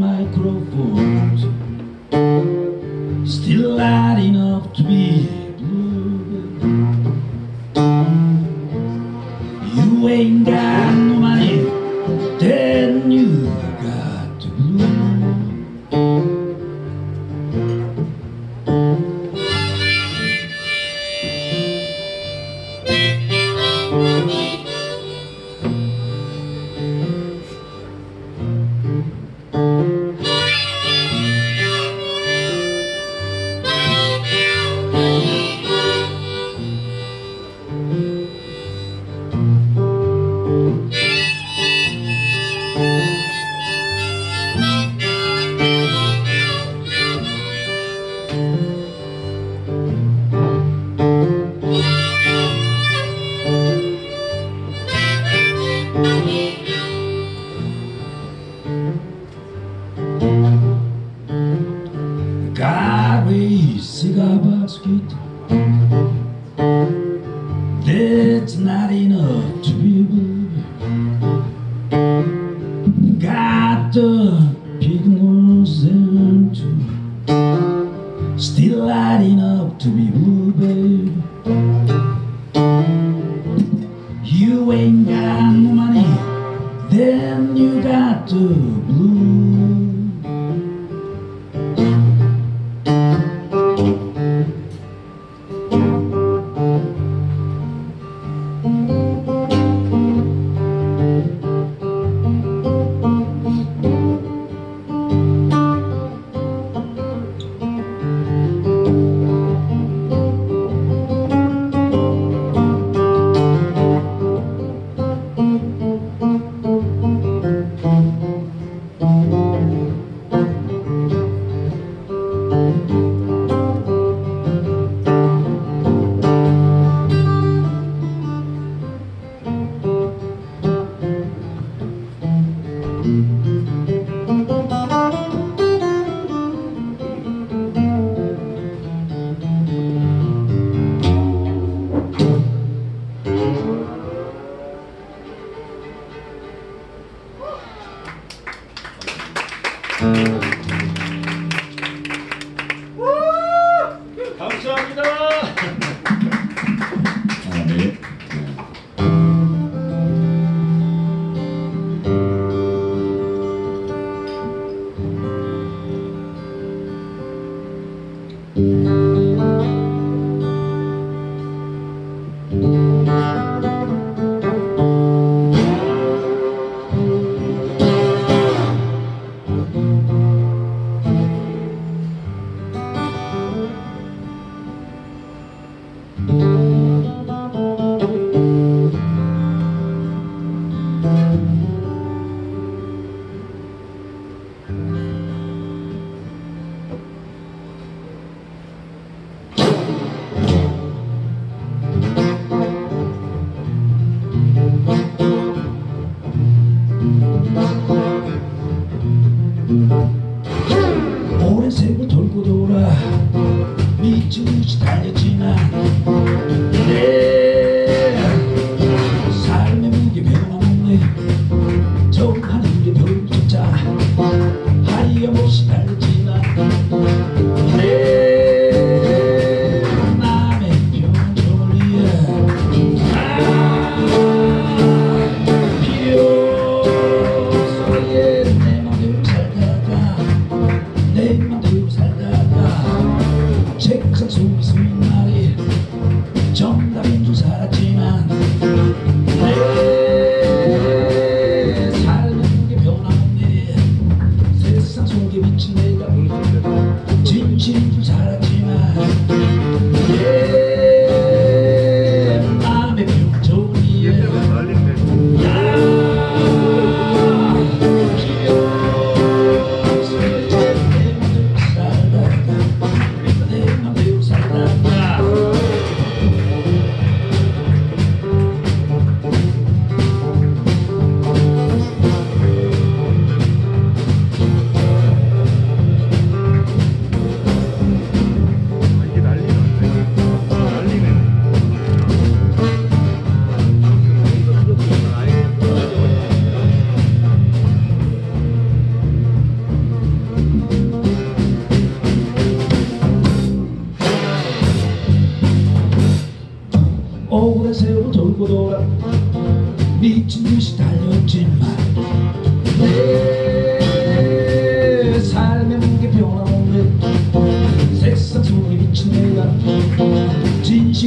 microphones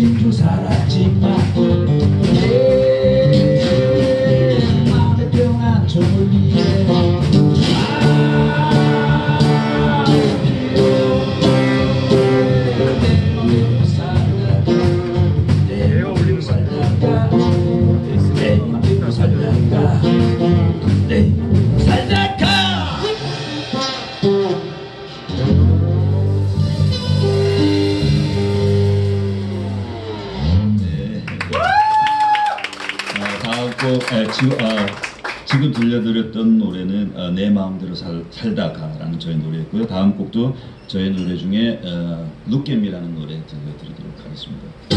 de 들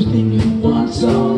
everything you want so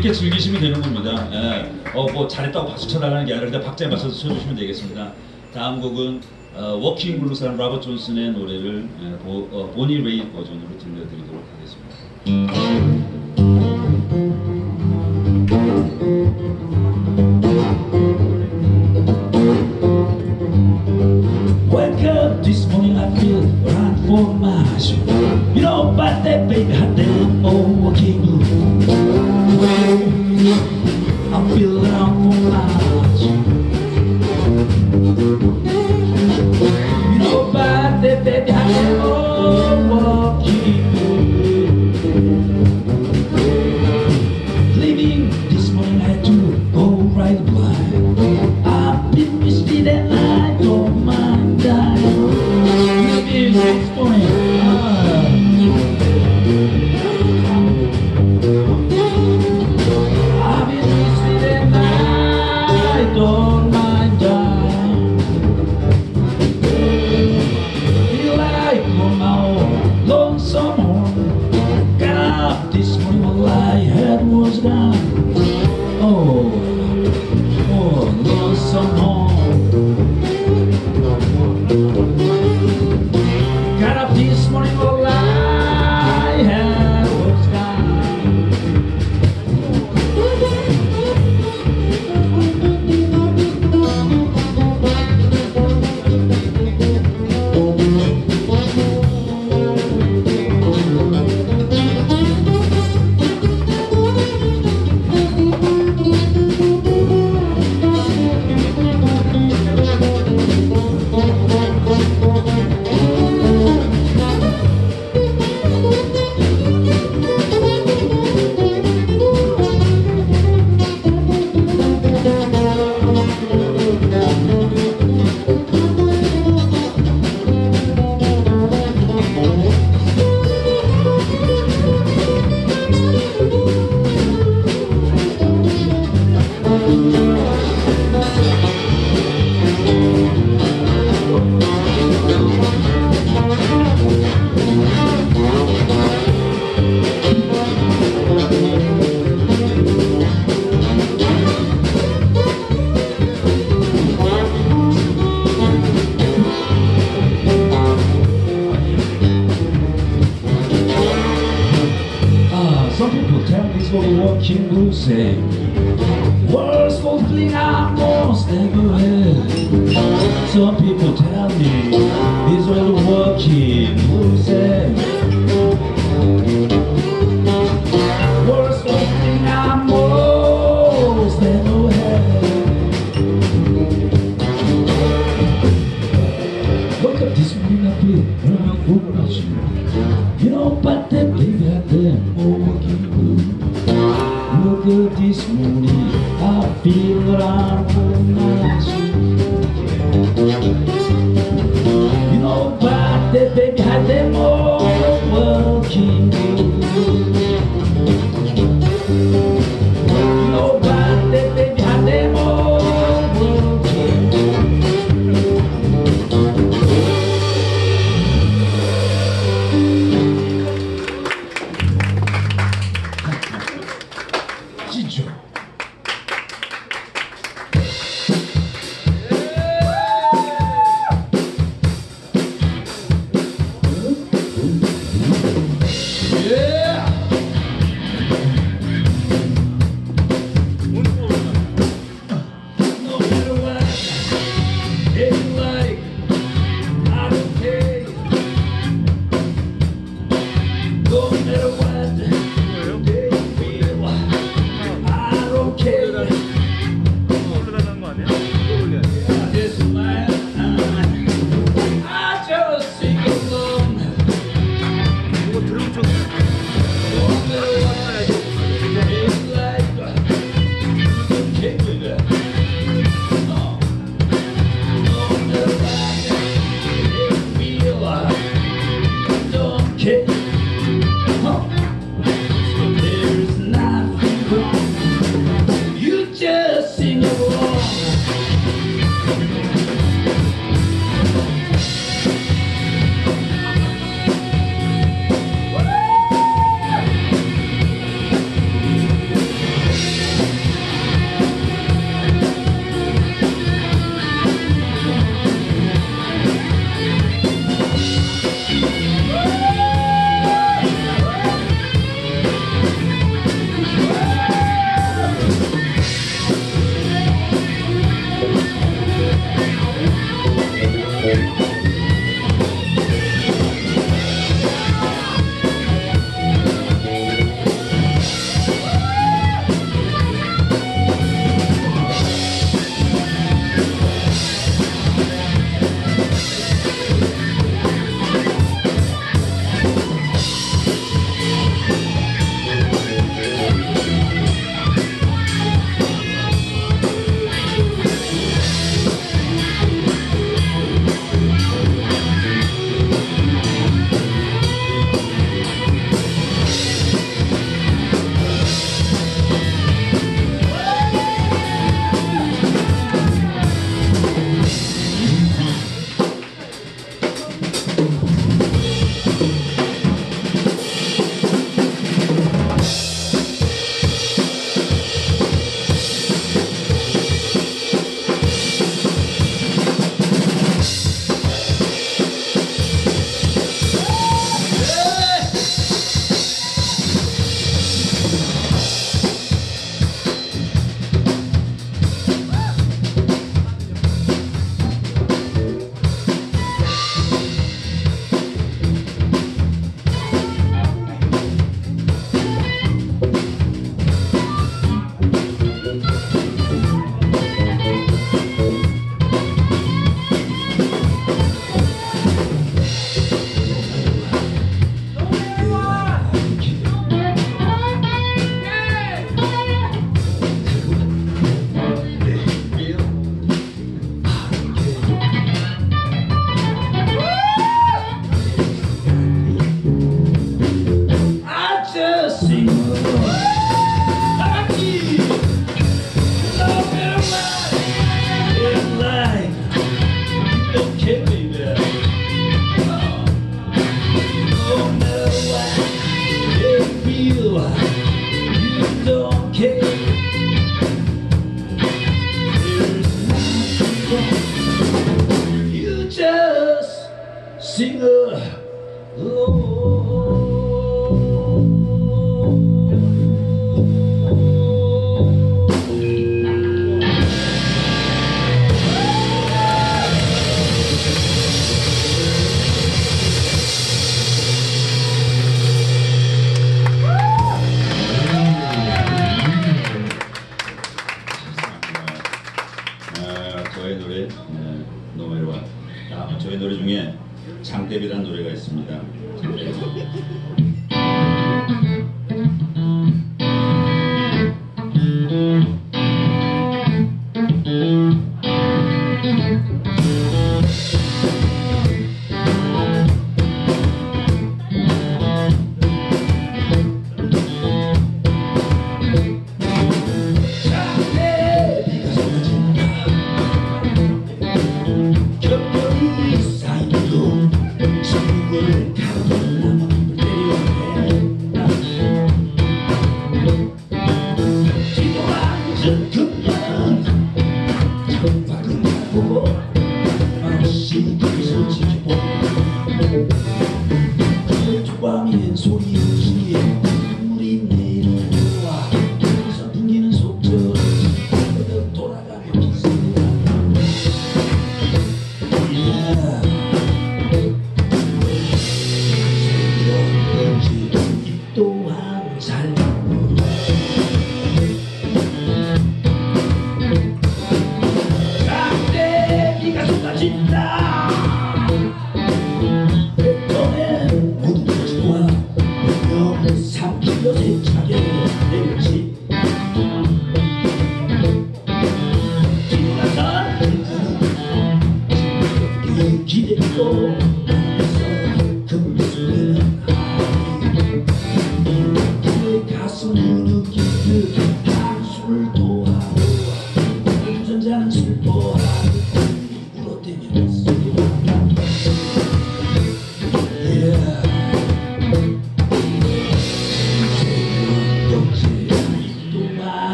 이렇게 즐기시면 되는 겁니다. 예. 어, 뭐 잘했다고 박수 쳐달라는 게 아니라 박자에 맞춰서 쳐주시면 되겠습니다. 다음 곡은 어, Walking Blues라는 로버트 존슨의 노래를 예, 보, 어, 보니 레이 버전으로 들려드리도록 하겠습니다. people watching blue say Words mostly I almost never heard Some people tell me Israel working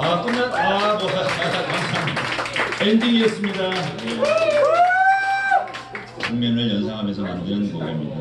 아, 끝났, 아, 뭐, 엔딩이었습니다. 네. 국면을 연상하면서 만든 곡입니다.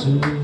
Jesús.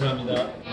감사합니다.